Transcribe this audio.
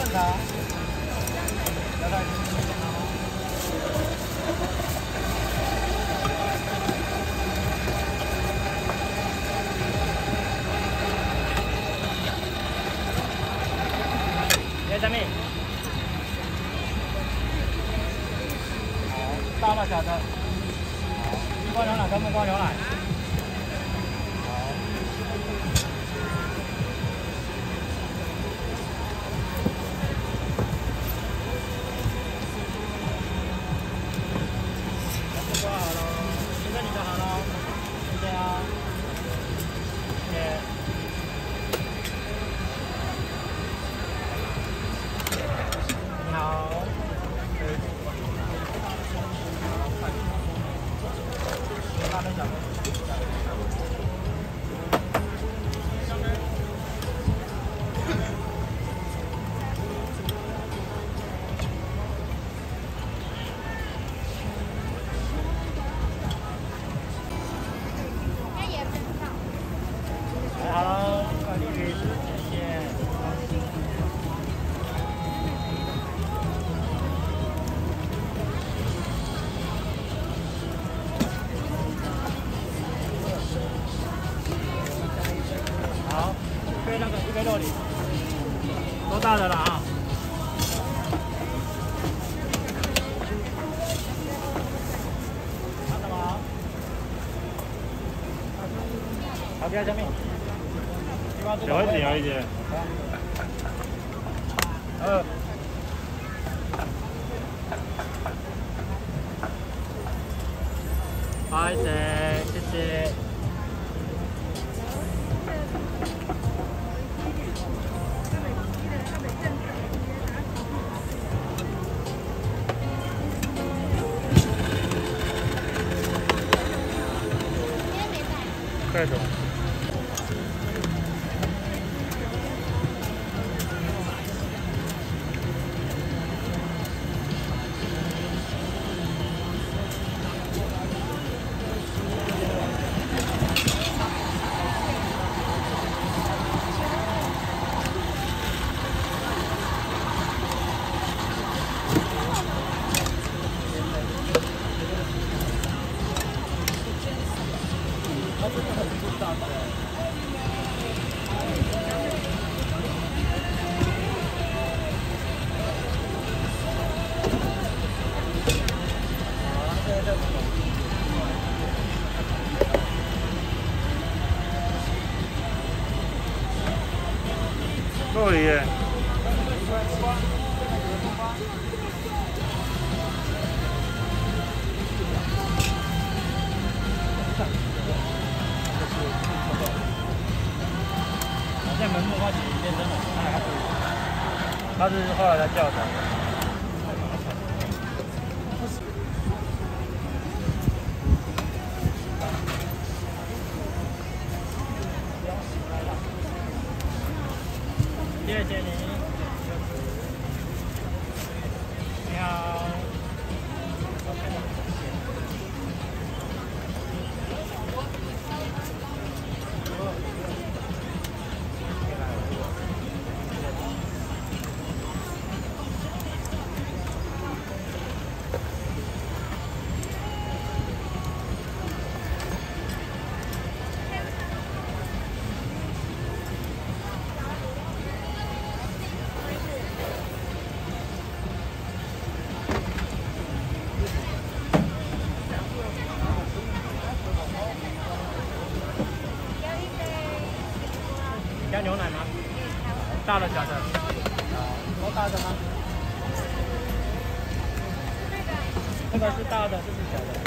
正常。大吗？好，大吗？小的。好，一罐牛奶，咱们一罐牛奶。多大的了啊？拿什么？好，不要下面。小一点，小一点。二。快走。Oh yeah. 他是后来才叫的。谢谢你。加牛奶吗？大的小的？多大的吗？这个是大的，这是小的。